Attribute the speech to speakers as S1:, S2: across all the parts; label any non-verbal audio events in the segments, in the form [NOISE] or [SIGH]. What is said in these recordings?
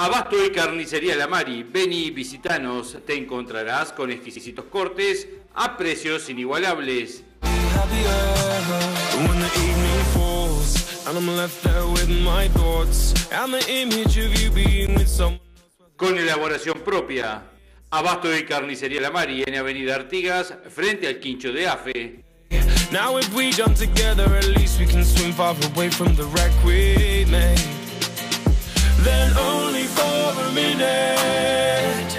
S1: Abasto y Carnicería La Mari. Ven y visitanos. Te encontrarás con exquisitos cortes a precios inigualables. Con elaboración propia. Abasto y Carnicería La Mari en Avenida Artigas, frente al Quincho de Afe. Now if we jump together, at least we can swim far away from the wreck we made. Then only for a minute,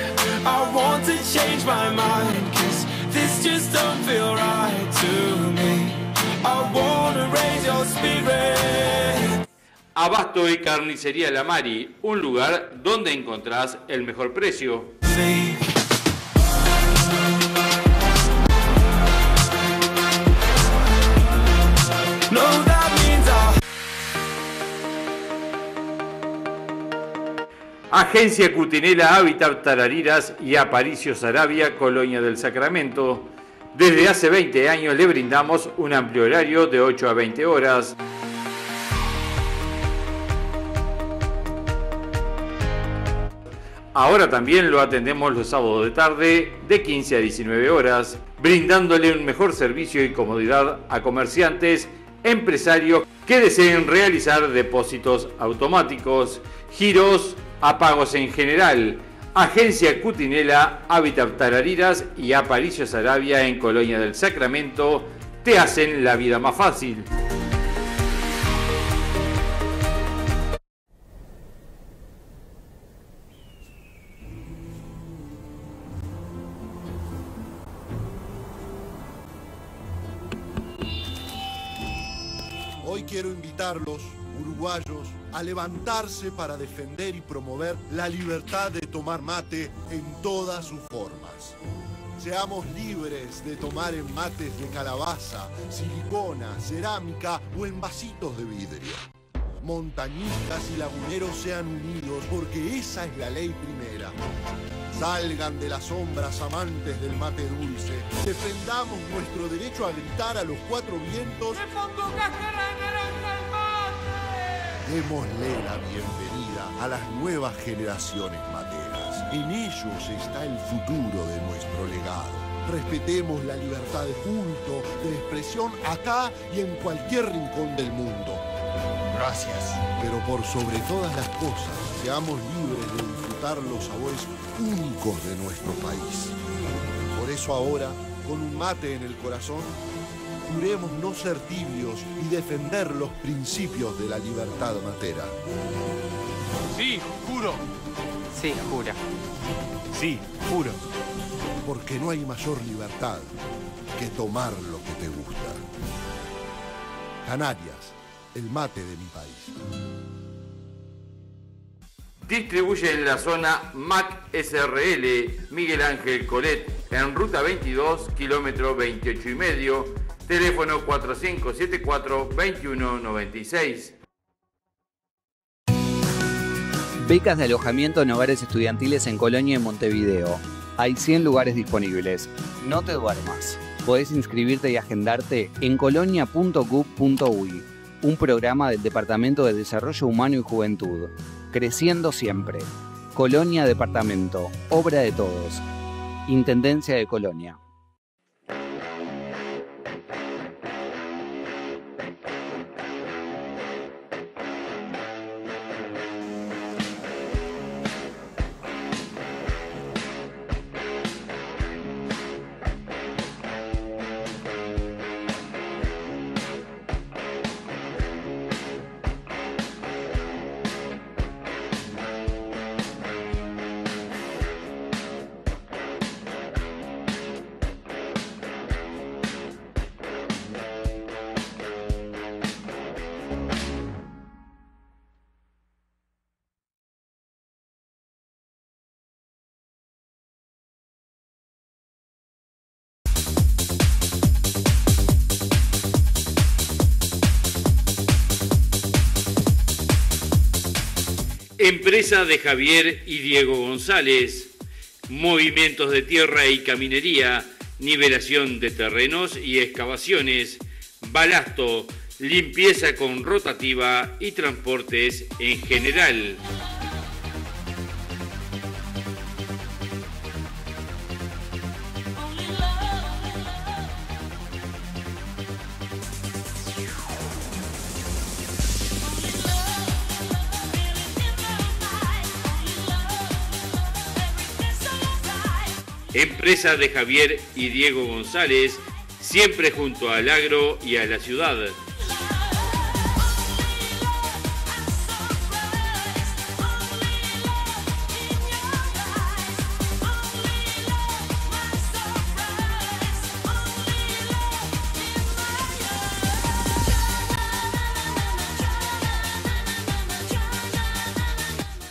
S1: I want to change my mind, cause this just don't feel right to me. I wanna raise your spirit. Abasto y Carnicería La Mari, un lugar donde encontrás el mejor precio. Sí. Agencia Cutinela Habitat Tarariras y Aparicio Sarabia, Colonia del Sacramento. Desde hace 20 años le brindamos un amplio horario de 8 a 20 horas. Ahora también lo atendemos los sábados de tarde de 15 a 19 horas, brindándole un mejor servicio y comodidad a comerciantes, empresarios que deseen realizar depósitos automáticos, giros, apagos en general. Agencia Cutinela, Hábitat Tarariras y Aparicio Sarabia en Colonia del Sacramento te hacen la vida más fácil.
S2: Hoy quiero invitarlos, uruguayos, a levantarse para defender y promover la libertad de tomar mate en todas sus formas. Seamos libres de tomar en mates de calabaza, silicona, cerámica o en vasitos de vidrio. Montañistas y laguneros sean unidos porque esa es la ley primera. Salgan de las sombras amantes del mate dulce. Defendamos nuestro derecho a gritar a los cuatro vientos. Démosle la bienvenida a las nuevas generaciones materas. En ellos está el futuro de nuestro legado. Respetemos la libertad de culto, de expresión acá y en cualquier rincón del mundo. Gracias. Pero por sobre todas las cosas, seamos libres de disfrutar los sabores únicos de nuestro país. Por eso ahora, con un mate en el corazón, juremos no ser tibios y defender los principios de la libertad matera.
S3: Sí, juro.
S4: Sí, jura.
S3: Sí, juro.
S2: Porque no hay mayor libertad que tomar lo que te gusta. Canarias, el mate de mi país.
S1: Distribuye en la zona MAC SRL Miguel Ángel Colet en ruta 22, kilómetro 28 y medio Teléfono 4574-2196.
S5: Becas de alojamiento en hogares estudiantiles en Colonia y Montevideo. Hay 100 lugares disponibles. No te duermas. Podés inscribirte y agendarte en colonia.gov.uy, un programa del Departamento de Desarrollo Humano y Juventud. Creciendo siempre. Colonia Departamento, obra de todos. Intendencia de Colonia.
S1: De Javier y Diego González. Movimientos de tierra y caminería, nivelación de terrenos y excavaciones, balasto, limpieza con rotativa y transportes en general. Empresa de Javier y Diego González, siempre junto al agro y a la ciudad.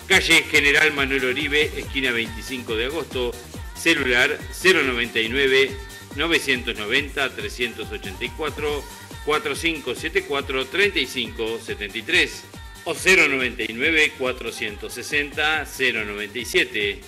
S1: Calle General Manuel Oribe, esquina 25 de agosto, celular 099 990 384 4574 3573 o 099 460 097.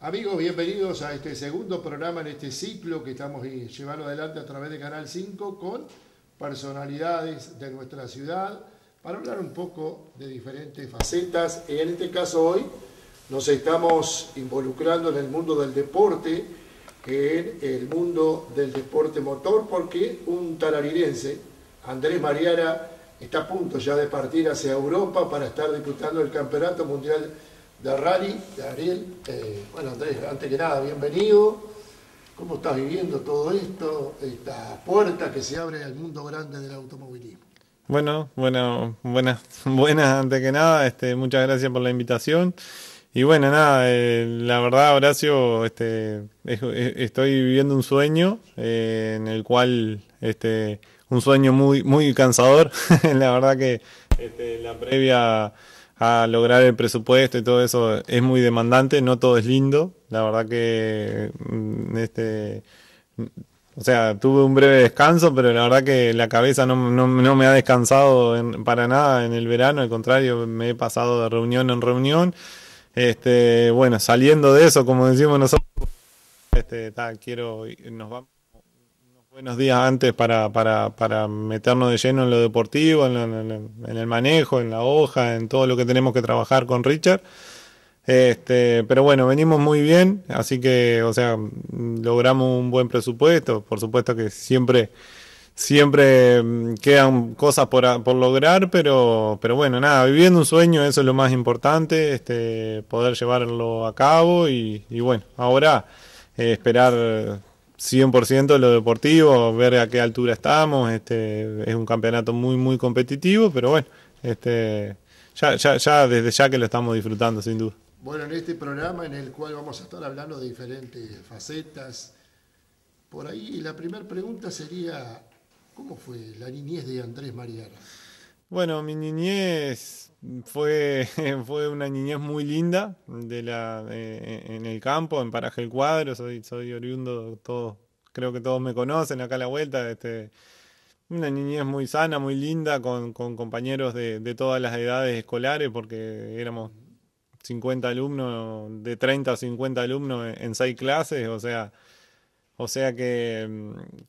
S4: Amigos, bienvenidos a este segundo programa en este ciclo que estamos llevando adelante a través de Canal 5 con personalidades de nuestra ciudad para hablar un poco de diferentes facetas. En este caso hoy nos estamos involucrando en el mundo del deporte, en el mundo del deporte motor, porque un tararirense, Andrés Mariara, está a punto ya de partir hacia Europa para estar disputando el Campeonato Mundial de Rally. Eh, bueno Andrés, antes que nada, bienvenido. ¿Cómo estás viviendo todo esto, esta puerta que se abre al mundo grande del automovilismo?
S6: Bueno, bueno, buenas, buenas antes que nada, este, muchas gracias por la invitación. Y bueno, nada, eh, la verdad, Horacio, este, estoy viviendo un sueño eh, en el cual, este, un sueño muy, muy cansador. [LAUGHS] la verdad que este, la previa a lograr el presupuesto y todo eso es muy demandante, no todo es lindo. La verdad que mm, este o sea, tuve un breve descanso, pero la verdad que la cabeza no, me ha descansado para nada en el verano, al contrario, me he pasado de reunión en reunión. Este, bueno, saliendo de eso, como decimos nosotros, este, quiero, nos vamos buenos días antes para, para, para meternos de lleno en lo deportivo, en, en, el manejo, en la hoja, en todo lo que tenemos que trabajar con Richard. Este, pero bueno, venimos muy bien, así que, o sea, logramos un buen presupuesto. Por supuesto que siempre, siempre mm, quedan cosas por, por lograr, pero, pero bueno, nada, viviendo un sueño, eso es lo más importante, este, poder llevarlo a cabo y, bueno, ahora eh, esperar 100% lo deportivo, ver a qué altura estamos. Este, es un campeonato muy, muy competitivo, pero bueno, este, ya, ya, ya desde ya que lo estamos disfrutando, sin duda.
S4: Bueno, en este programa en el cual vamos a estar hablando de diferentes facetas, por ahí la primera pregunta sería, ¿cómo fue la niñez de Andrés Mariara?
S6: Bueno, mi niñez fue, [LAUGHS] fue una niñez muy linda de la, en el campo, en Paraje el Cuadro, soy, soy oriundo, todos, creo que todos me conocen acá a la vuelta, este, una niñez muy sana, muy linda, con, compañeros de, de, todas las edades escolares, porque éramos 50 alumnos, de 30 a 50 alumnos en, seis clases, o sea, o sea que,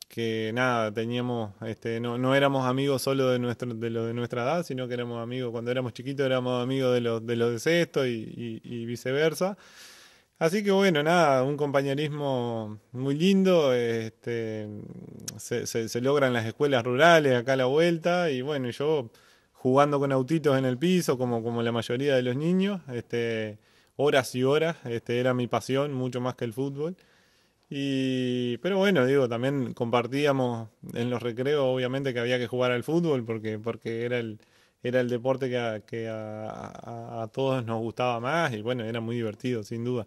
S6: que nada, teníamos, este, no, no éramos amigos solo de nuestro, de los de nuestra edad, sino que éramos amigos, cuando éramos chiquitos éramos amigos de los de los de sexto y, viceversa. Así que bueno, nada, un compañerismo muy lindo, este, se, se, se logra en las escuelas rurales acá a la vuelta, y bueno, yo jugando con autitos en el piso, como, como la mayoría de los niños, este, horas y horas, este, era mi pasión, mucho más que el fútbol. Y, pero bueno, digo, también compartíamos en los recreos, obviamente que había que jugar al fútbol, porque, porque era el, era el deporte que, a, que a, todos nos gustaba más, y bueno, era muy divertido, sin duda.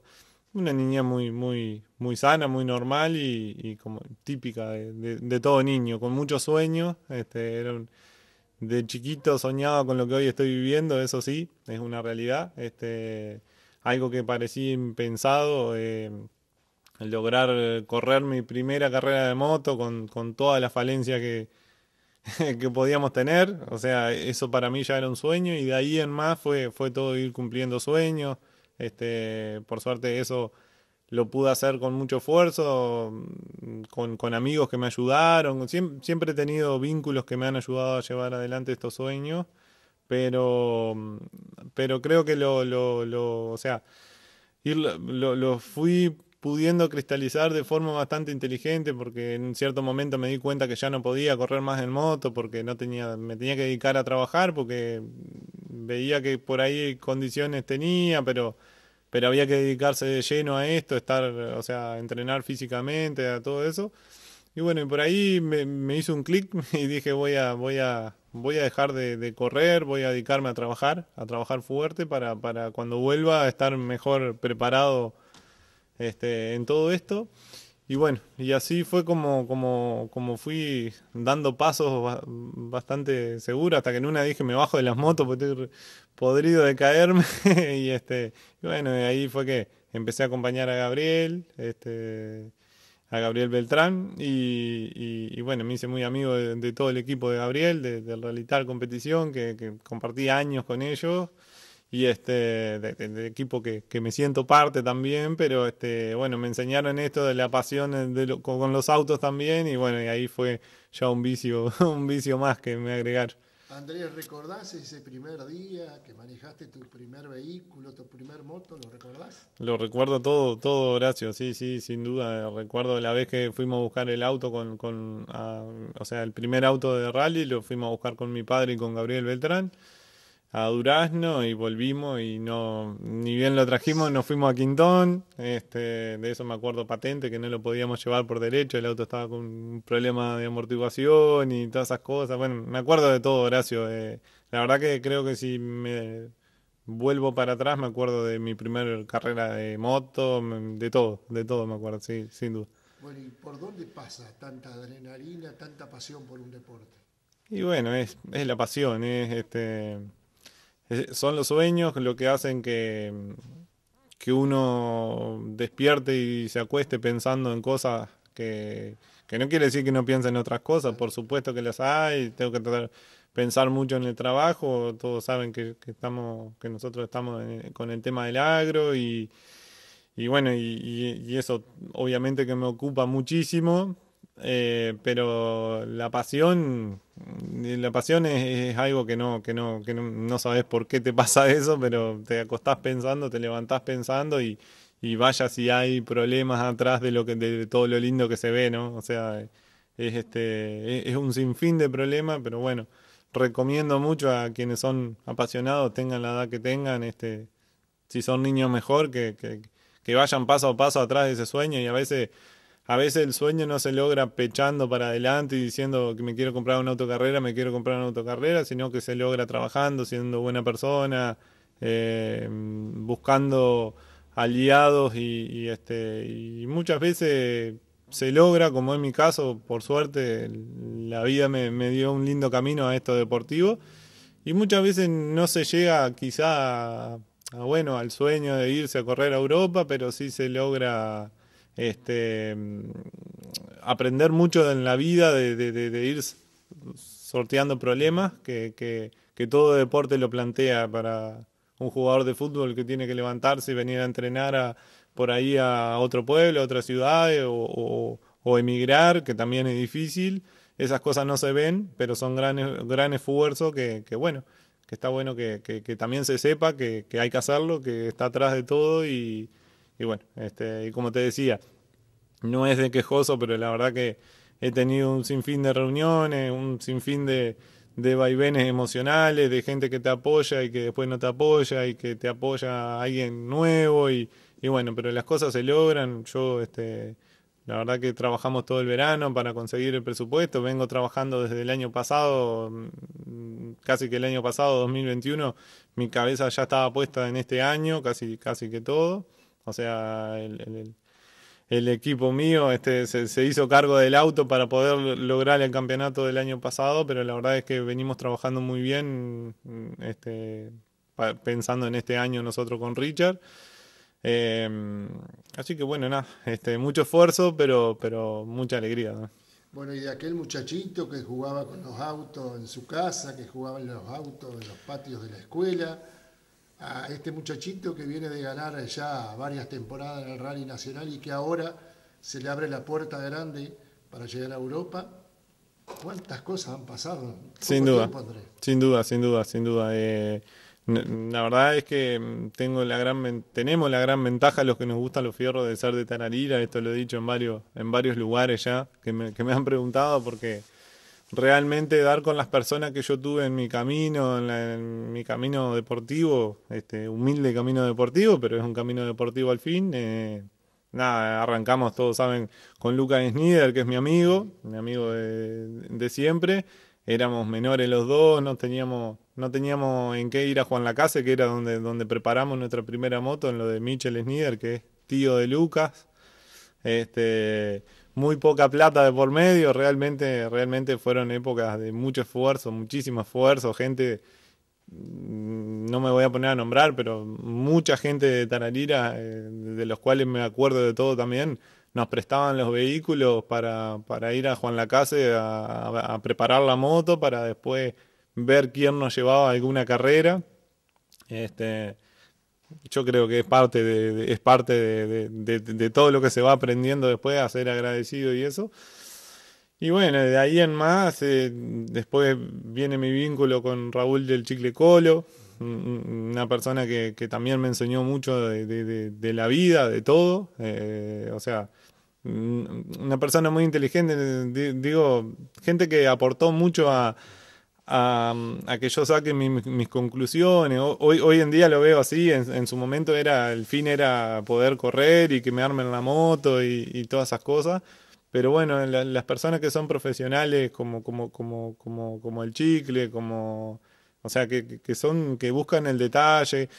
S6: Una niña muy, muy, muy sana, muy normal y, como típica de, de, todo niño, con muchos sueños. Este, era un, de chiquito soñaba con lo que hoy estoy viviendo, eso sí, es una realidad. Este, algo que parecía impensado, eh, lograr correr mi primera carrera de moto con, con toda la falencia que, [LAUGHS] que podíamos tener. O sea, eso para mí ya era un sueño y de ahí en más fue, fue todo ir cumpliendo sueños. Este, por suerte eso lo pude hacer con mucho esfuerzo, mm, con, amigos que me ayudaron. Siempre, he tenido vínculos que me han ayudado a llevar adelante estos sueños, pero, pero creo que lo, lo, lo o sea, ir, lo, fui pudiendo cristalizar de forma bastante inteligente porque en cierto momento me di cuenta que ya no podía correr más en moto porque no tenía me tenía que dedicar a trabajar porque veía que por ahí condiciones tenía pero pero había que dedicarse de lleno a esto estar o sea entrenar físicamente a todo eso. Y bueno y por ahí me, me hizo un clic [LAUGHS] y dije voy a voy a voy a dejar de, de, correr voy a dedicarme a trabajar a trabajar fuerte para para cuando vuelva a estar mejor preparado este, en todo esto. Y bueno, y así fue como, como, como fui dando pasos bastante seguros, hasta que en una dije me bajo de las motos porque estoy podrido de caerme. [LAUGHS] y este, bueno, ahí fue que empecé a acompañar a Gabriel, este, a Gabriel Beltrán, y, y, bueno, me hice muy amigo de, todo el equipo de Gabriel, de, del Realitar Competición, que, que compartí años con ellos y este de, equipo que, que, me siento parte también, pero este bueno, me enseñaron esto de la pasión de con los autos también y bueno, y ahí fue ya un vicio, [LAUGHS] un vicio más que me agregar.
S4: Andrés, ¿recordás ese primer día que manejaste tu primer vehículo, tu primer moto? ¿Lo recordás?
S6: Lo recuerdo todo, todo, Horacio, sí, sí, sin duda. Recuerdo la vez que fuimos a buscar el auto con, con o sea, el primer auto de rally lo fuimos a buscar con mi padre y con Gabriel Beltrán a Durazno y volvimos y no ni bien lo trajimos nos fuimos a Quintón este de eso me acuerdo patente que no lo podíamos llevar por derecho el auto estaba con un problema de amortiguación y todas esas cosas. Bueno me acuerdo de todo Horacio eh, la verdad que creo que si me vuelvo para atrás me acuerdo de mi primera carrera de moto de todo de todo me acuerdo sí sin duda.
S4: Bueno y por dónde pasa tanta adrenalina tanta pasión por un deporte
S6: y bueno es es la pasión es este son los sueños lo que hacen que, que uno despierte y se acueste pensando en cosas que, que no quiere decir que no piense en otras cosas, por supuesto que las hay, tengo que pensar mucho en el trabajo, todos saben que, estamos, que nosotros estamos con el tema del agro y, y bueno, y, eso obviamente que me ocupa muchísimo, eh, pero la pasión, la pasión es, algo que no, que no, que no, sabes por qué te pasa [LAUGHS] eso, pero te acostás pensando, te levantás pensando y, y vaya si hay problemas atrás de lo que, de todo lo lindo que se ve, ¿no? O sea, es este, es, un sinfín de problemas, pero bueno, recomiendo mucho a quienes son apasionados, tengan la edad que tengan, este, si son niños mejor, que, que, que vayan paso a paso atrás de ese sueño y a veces a veces el sueño no se logra pechando para adelante y diciendo que me quiero comprar una autocarrera, me quiero comprar una autocarrera, sino que se logra trabajando, siendo buena persona, eh, buscando aliados y, este, y muchas veces se logra, como en mi caso, por suerte, la vida me, dio un lindo camino a esto deportivo. Y muchas veces no se llega quizá a, bueno, al sueño de irse a correr a Europa, pero sí se logra este, aprender mucho en la vida de, ir sorteando problemas que, todo deporte lo plantea para un jugador de fútbol que tiene que levantarse y venir a entrenar por ahí a otro pueblo, a otra ciudad o, emigrar, que también es difícil. Esas cosas no se ven, pero son gran, gran esfuerzo que, bueno, está bueno que también se sepa que, que hay que hacerlo, que está atrás de todo y, y bueno, este, y como te decía, no es de quejoso, pero la verdad que he tenido un sinfín de reuniones, un sinfín de, de vaivenes emocionales, de gente que te apoya y que después no te apoya y que te apoya alguien nuevo y, y bueno, pero las cosas se logran. Yo, este, la verdad que trabajamos todo el verano para conseguir el presupuesto. Vengo trabajando desde el año pasado, mm, casi que el año pasado, 2021, mi cabeza ya estaba puesta en este año, casi, casi que todo. O sea, el, el, equipo mío este, se, hizo cargo del auto para poder lograr el campeonato del año pasado, pero la verdad es que venimos trabajando muy bien este, pensando en este año nosotros con Richard. Em, así que bueno, nada, este, mucho esfuerzo, pero, pero mucha alegría.
S4: Bueno, y de aquel muchachito que jugaba con los autos en su casa, que jugaba en los autos en los patios de la escuela, a este muchachito que viene de ganar ya varias temporadas en el Rally Nacional y que ahora se le abre la puerta grande para llegar a Europa. ¿Cuántas cosas han pasado?
S6: Sin duda, sin duda, sin duda, sin duda. Eh, La verdad es que mm, tengo la gran tenemos la gran ventaja los que nos gustan los fierros de ser de Tararira, esto lo he dicho en varios en varios lugares ya que me, que me han preguntado porque realmente dar con las personas que yo tuve en mi camino, en, mi camino deportivo, este humilde camino deportivo, pero es un camino deportivo al fin. Eh, nada, arrancamos, todos saben, con Lucas Snider, que es mi amigo, mi amigo de, de siempre éramos menores los dos, no teníamos, no teníamos en qué ir a Juan Lacase, que era donde, donde preparamos nuestra primera moto, en lo de Michel Snider, que es tío de Lucas. Este, muy poca plata de por medio, realmente, realmente fueron épocas de mucho esfuerzo, muchísimo esfuerzo, gente, mm, no me voy a poner a nombrar, pero mucha gente de Tararira, eh, de los cuales me acuerdo de todo también, nos prestaban los vehículos para, para ir a Juan Lacase a, a, preparar la moto para después ver quién nos llevaba alguna carrera. Este, yo creo que es parte de, es parte de, de, todo lo que se va aprendiendo después a ser agradecido y eso. Y bueno, de ahí en más, eh, después viene mi vínculo con Raúl del Chicle Colo, una persona que, que también me enseñó mucho de, la vida, de todo. Eh, o sea, una persona muy inteligente, digo, gente que aportó mucho a, a, que yo saque mis conclusiones. Hoy, hoy en día lo veo así, en, su momento era el fin era poder correr y que me armen la moto y, todas esas cosas. Pero bueno, las personas que son profesionales como, como, como, como, como el chicle, como, o sea, que, que son, que buscan el detalle,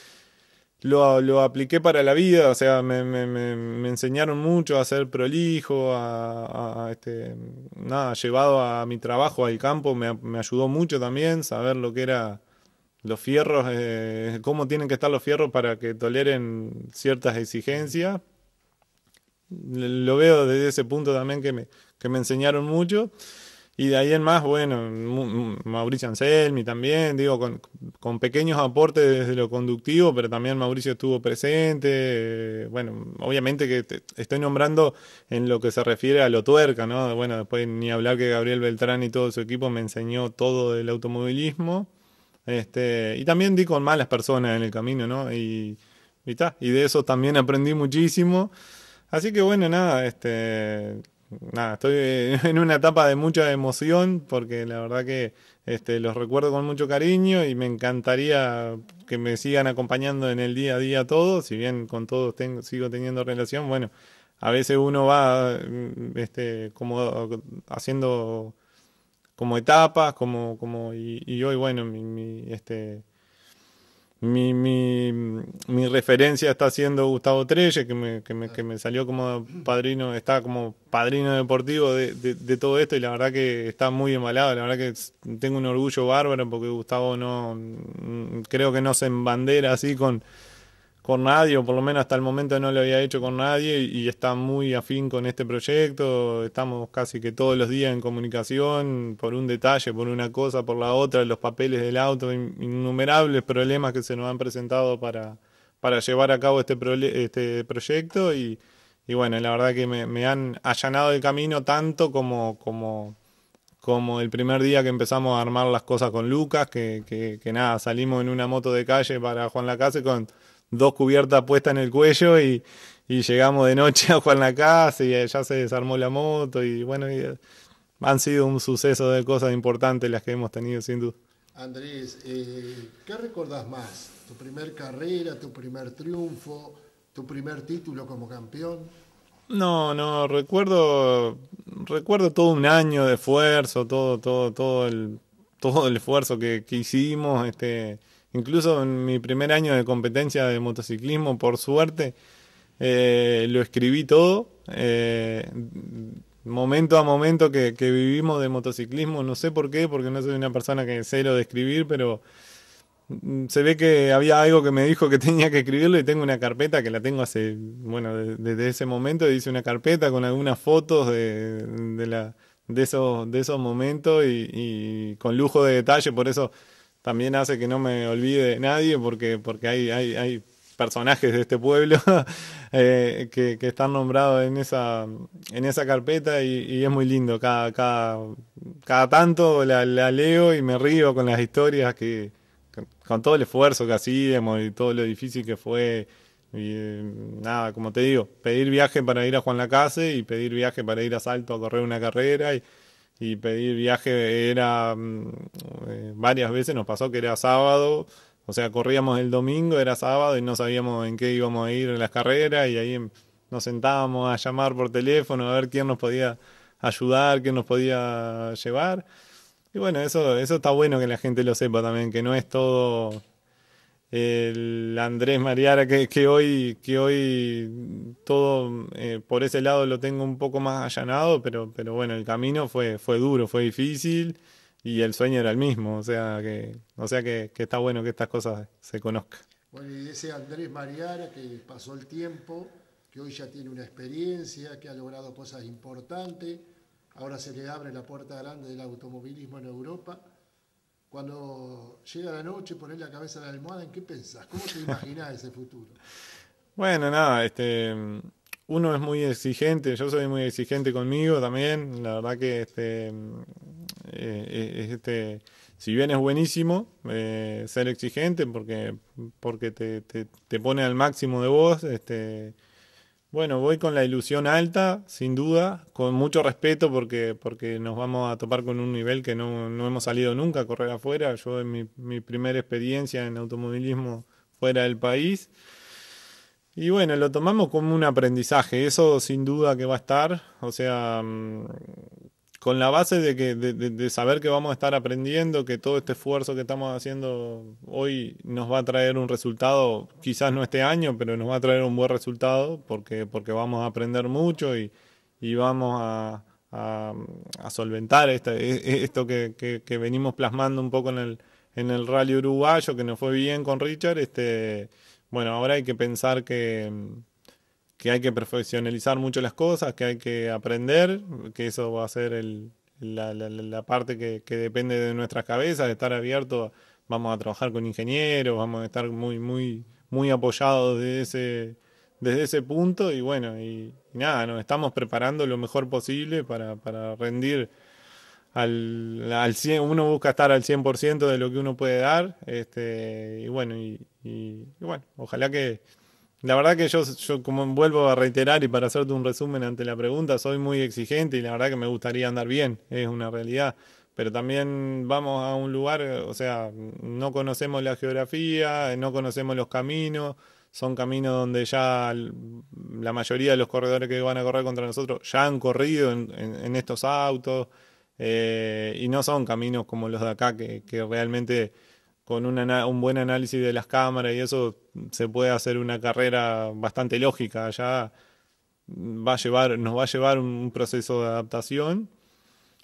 S6: lo, lo, apliqué para la vida, o sea, me, me, me, enseñaron mucho a ser prolijo, a, este, nada, llevado a mi trabajo al campo, me, me, ayudó mucho también saber lo que era los fierros, eh, cómo tienen que estar los fierros para que toleren ciertas exigencias. Lo veo desde ese punto también que me, que me enseñaron mucho. Y de ahí en más, bueno, Mauricio Anselmi también, digo, con, con, pequeños aportes desde lo conductivo, pero también Mauricio estuvo presente. bueno, obviamente que estoy nombrando en lo que se refiere a lo tuerca, ¿no? Bueno, después ni hablar que Gabriel Beltrán y todo su equipo me enseñó todo del automovilismo. Este, y también di con malas personas en el camino, ¿no? Y, y, y de eso también aprendí muchísimo. Así que bueno, nada, este, nada, estoy [LAUGHS] en una etapa de mucha emoción porque la verdad que este, los recuerdo con mucho cariño y me encantaría que me sigan acompañando en el día a día todos, si bien con todos tengo, sigo teniendo relación, bueno, a veces uno va mm, este, como haciendo como etapas, como, como y, y hoy bueno, mi, mi este mi, mi, mi, referencia está siendo Gustavo Trelle, que me, que me, que me salió como padrino, está como padrino deportivo de, de, de, todo esto y la verdad que está muy embalado, la verdad que tengo un orgullo bárbaro porque Gustavo no, creo que no se embandera así con con nadie, o por lo menos hasta el momento no lo había hecho con nadie y, está muy afín con este proyecto. Estamos casi que todos los días en comunicación por un detalle, por una cosa, por la otra, los papeles del auto, innumerables problemas que se nos han presentado para, para llevar a cabo este, este proyecto y, y, bueno, la verdad que me, me, han allanado el camino tanto como, como, como el primer día que empezamos a armar las cosas con Lucas, que, que, que nada, salimos en una moto de calle para Juan Lacase con dos cubiertas puestas en el cuello y, llegamos de noche a Juan la casa y ya se desarmó la moto y bueno, han sido un suceso de cosas importantes las que hemos tenido sin duda.
S4: Andrés, eh, ¿qué recordás más? ¿Tu primer carrera, tu primer triunfo, tu primer título como campeón?
S6: No, no, recuerdo, recuerdo todo un año de esfuerzo, todo, todo, todo el, todo el esfuerzo que, que hicimos, este, Incluso en mi primer año de competencia de motociclismo, por suerte, eh, lo escribí todo. Eh, momento a momento que, vivimos de motociclismo, no sé por qué, porque no soy una persona que cero de escribir, pero mm, se ve que había algo que me dijo que [LAUGHS] tenía que escribirlo y tengo una carpeta que la tengo hace, bueno, desde ese momento hice una carpeta con algunas fotos de, de, la, de, esos, de esos momentos y, y con lujo de detalle, por eso también hace que no me olvide de nadie porque, porque hay, hay, hay personajes de este pueblo [LAUGHS] eh, que, que, están nombrados en esa, en esa carpeta y, es muy lindo. Cada, cada, cada tanto la, leo y me río con las historias que, con todo el esfuerzo que hacíamos y todo lo difícil que fue. Y nada, como te digo, pedir viaje para ir a Juan Lacase y pedir viaje para ir a Salto a correr una carrera y, y pedir viaje era mm, eh, varias veces nos pasó que era sábado, o sea, corríamos el domingo, era sábado y no sabíamos en qué íbamos a ir en las carreras y ahí nos sentábamos a llamar por teléfono a ver quién nos podía ayudar, quién nos podía llevar. Y bueno, eso, eso está bueno que la gente lo sepa también, que no es todo el Andrés Mariara que, hoy que hoy todo eh, por ese lado lo tengo un poco más allanado pero pero bueno el camino fue fue duro fue difícil y el sueño era el mismo o sea que o sea que, que está bueno que estas cosas se conozcan.
S4: Bueno y ese Andrés Mariara que pasó el tiempo que hoy ya tiene una experiencia que ha logrado cosas importantes ahora se le abre la puerta grande del automovilismo en Europa cuando llega la noche, poner la cabeza en la almohada, ¿en qué pensás? ¿Cómo te imaginás ese futuro? [LAUGHS]
S6: Bueno, nada, este, uno es muy exigente, yo soy muy exigente conmigo también, la verdad que este, eh, este si bien es buenísimo eh, ser exigente porque, porque te, te, te, pone al máximo de vos, este, bueno, voy con la ilusión alta, sin duda, con mucho respeto porque, porque nos vamos a topar con un nivel que no, no hemos salido nunca a correr afuera. Yo en mi, mi, primera experiencia en automovilismo fuera del país. Y bueno, lo tomamos como un aprendizaje, eso sin duda que va a estar. O sea, mm, con la base de, que, de, saber que vamos a estar aprendiendo, que todo este esfuerzo que estamos haciendo hoy nos va a traer un resultado, quizás no este año, pero nos va a traer un buen resultado porque, porque vamos a aprender mucho y, y vamos a, a, a solventar esta, e, e, esto que, que, que, venimos plasmando un poco en el, en el rally uruguayo, que nos fue bien con Richard. Este, bueno, ahora hay que pensar que que hay que profesionalizar mucho las cosas, que hay que aprender, que eso va a ser el, la, la, la, parte que, depende de nuestras cabezas, estar abierto, vamos a trabajar con ingenieros, vamos a estar muy, muy, muy apoyados desde ese, punto y bueno, y, nada, nos estamos preparando lo mejor posible para, rendir al, al 100, uno busca estar al 100% de lo que uno puede dar, este, y bueno, y bueno, ojalá que la verdad que yo, yo, como vuelvo a reiterar y para hacerte un resumen ante la pregunta, soy muy exigente y la verdad que me gustaría andar bien, es una realidad. Pero también vamos a un lugar, o sea, no conocemos la geografía, no conocemos los caminos, son caminos donde ya la mayoría de los corredores que van a correr contra nosotros ya han corrido en, estos autos eh, y no son caminos como los de acá que, que realmente con un buen análisis de las cámaras y eso se puede hacer una carrera bastante lógica. Ya va a llevar, nos va a llevar un proceso de adaptación.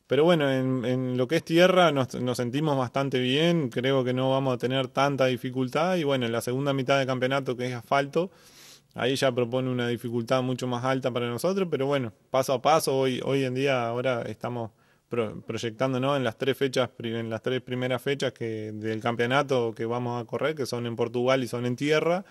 S6: Pero bueno, en, en lo que es tierra nos, nos, sentimos bastante bien, creo que no vamos a tener tanta dificultad y bueno, en la segunda mitad del campeonato que es asfalto, ahí ya propone una dificultad mucho más alta para nosotros, pero bueno, paso a paso, hoy, hoy en día ahora estamos pro, proyectándonos en las tres fechas, en las tres primeras fechas que, del campeonato que vamos a correr, que son en Portugal y son en tierra.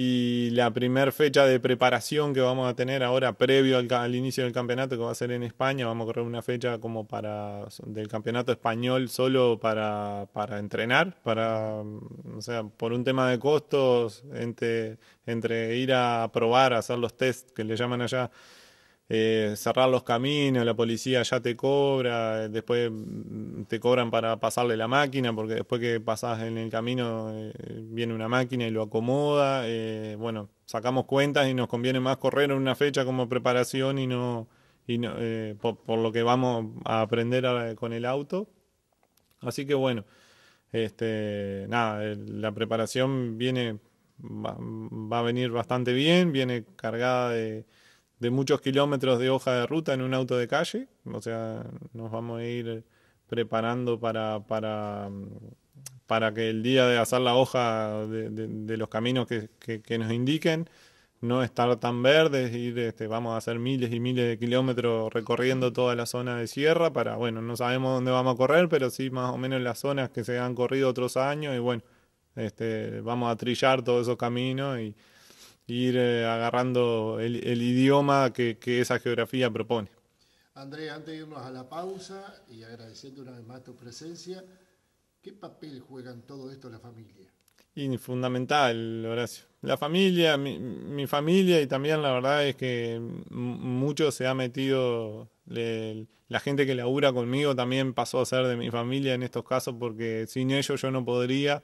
S6: Y la primera fecha de preparación que vamos a tener ahora, previo al, al, inicio del campeonato, que va a ser en España, vamos a correr una fecha como para del campeonato español solo para, para entrenar, para, o sea, por un tema de costos, entre, entre ir a probar, a hacer los test que le llaman allá, eh, cerrar los caminos, la policía ya te cobra, después te cobran para pasarle la máquina, porque después que pasás en el camino eh, viene una máquina y lo acomoda. Eh, bueno, sacamos cuentas y nos conviene más correr en una fecha como preparación y no, y no eh, por, lo que vamos a aprender con el auto. Así que bueno, este, nada, la preparación viene, va, va a venir bastante bien, viene cargada de de muchos kilómetros de hoja de ruta en un auto de calle. O sea, nos vamos a ir preparando para, para, para que el día de hacer la hoja de, los caminos que, que, que, nos indiquen, no estar tan verdes, ir, este, vamos a hacer miles y miles de kilómetros recorriendo toda la zona de sierra para, bueno, no sabemos dónde vamos a correr, pero sí más o menos las zonas que se han corrido otros años y bueno, este, vamos a trillar todos esos caminos y, ir eh, agarrando el, el idioma que, que, esa geografía propone.
S4: André, antes de irnos a la pausa y agradeciendo una vez más tu presencia, ¿Qué papel juega en todo esto la familia?
S6: Y fundamental, Horacio. La familia, mi, mi familia y también la verdad es que mucho se ha metido, la gente que labura conmigo también pasó a ser de mi familia en estos casos porque sin ellos yo no podría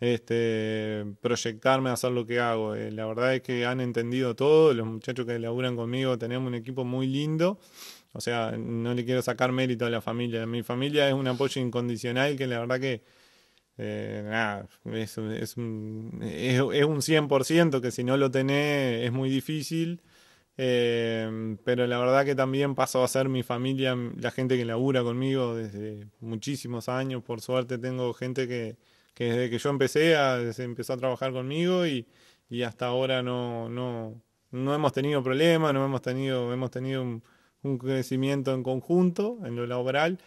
S6: este, proyectarme a hacer lo que hago. Eh, la verdad es que han entendido todo, los muchachos que laburan conmigo tenemos un equipo muy lindo. O sea, no le quiero sacar mérito a la familia. Mi familia es un apoyo incondicional que la verdad que eh, es un, es, es un 100% que si no lo tenés es muy difícil. Eh, pero la verdad que también pasó a ser mi familia, la gente que labura conmigo desde muchísimos años. Por suerte tengo gente que, que desde que yo empecé a, se empezó a trabajar conmigo y, y hasta ahora no, no, no hemos tenido problemas, no hemos tenido, hemos tenido un, crecimiento en conjunto en lo laboral.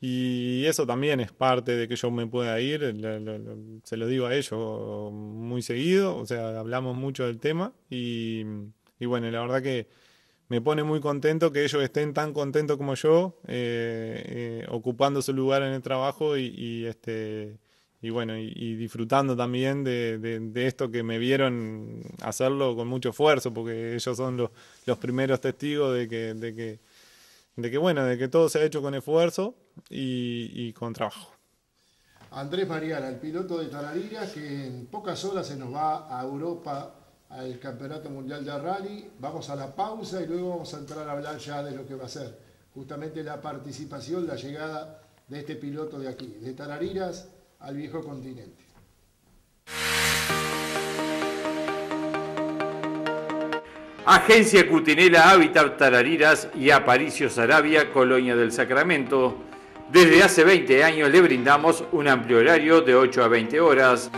S6: Y eso también es parte de que yo me pueda ir, se lo digo a ellos muy seguido, o sea, hablamos mucho del tema y, y bueno, la verdad que me pone muy contento que ellos estén tan contentos como yo, eh, eh, ocupando su lugar en el trabajo y, este, y bueno, y, disfrutando también de, esto que me vieron hacerlo con mucho esfuerzo, porque ellos son los, los primeros testigos de que, de que, de que bueno, de que todo se ha hecho con esfuerzo y, y con trabajo.
S4: Andrés Mariana, el piloto de Tarariras, que en pocas horas se nos va a Europa al Campeonato Mundial de Rally. Vamos a la pausa y luego vamos a entrar a hablar ya de lo que va a ser justamente la participación, la llegada de este piloto de aquí, de Tarariras al viejo continente.
S1: Agencia Cutinela Hábitat Tarariras y Aparicio Sarabia, Colonia del Sacramento. Desde hace 20 años le brindamos un amplio horario de 8 a 20 horas.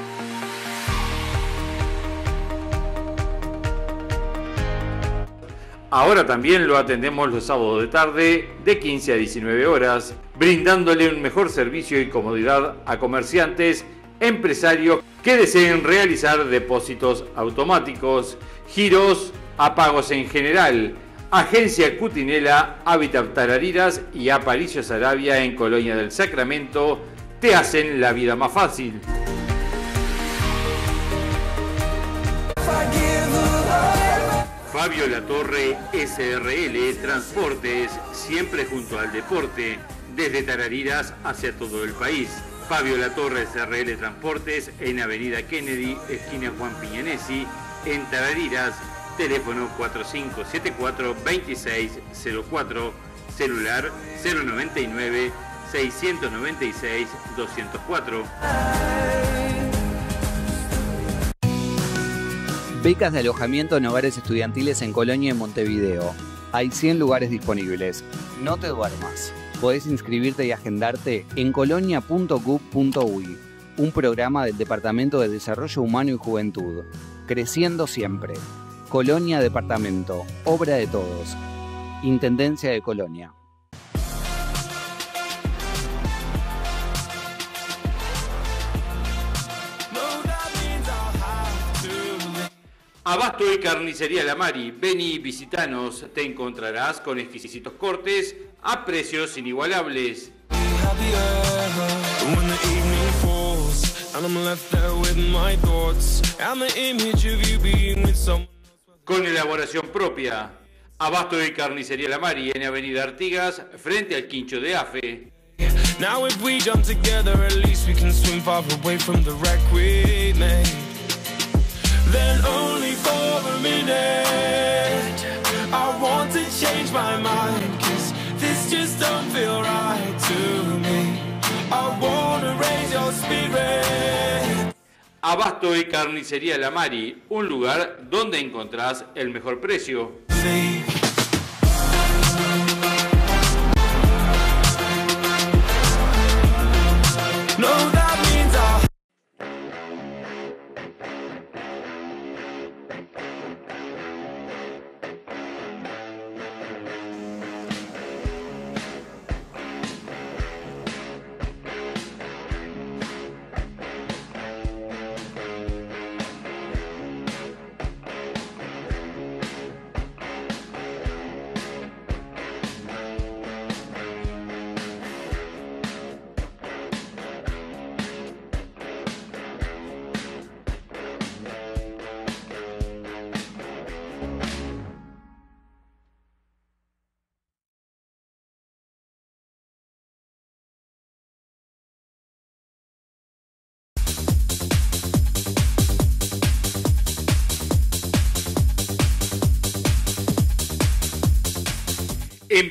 S1: Ahora también lo atendemos los sábados de tarde de 15 a 19 horas, brindándole un mejor servicio y comodidad a comerciantes, empresarios que deseen realizar depósitos automáticos, giros, a pagos en general. Agencia Cutinela, Hábitat Tarariras y Aparicio Sarabia en Colonia del Sacramento te hacen la vida más fácil. Fabio Latorre, SRL Transportes, siempre junto al deporte, desde Tarariras hacia todo el país. Fabio Latorre, SRL Transportes, en Avenida Kennedy, esquina Juan Piñanesi, en Tarariras, teléfono 4574-2604, celular 099 696 204.
S5: Becas de alojamiento en hogares estudiantiles en Colonia y Montevideo. Hay 100 lugares disponibles. No te duermas. Podés inscribirte y agendarte en colonia.gov.uy, un programa del Departamento de Desarrollo Humano y Juventud. Creciendo siempre. Colonia Departamento. Obra de todos. Intendencia de Colonia.
S1: Abasto y Carnicería La Mari, vení y visitanos, te encontrarás con exquisitos cortes a precios inigualables. Con elaboración propia. Abasto y Carnicería La Mari en Avenida Artigas, frente al Quincho de Afe.
S7: Now if we jump together, at least we can swim far away from the wreck we made. Then only for a minute, I want to change my mind, just don't feel right to me. I wanna raise your spirit.
S1: Abasto y Carnicería La Mari, un lugar donde encontrás el mejor precio.
S7: See.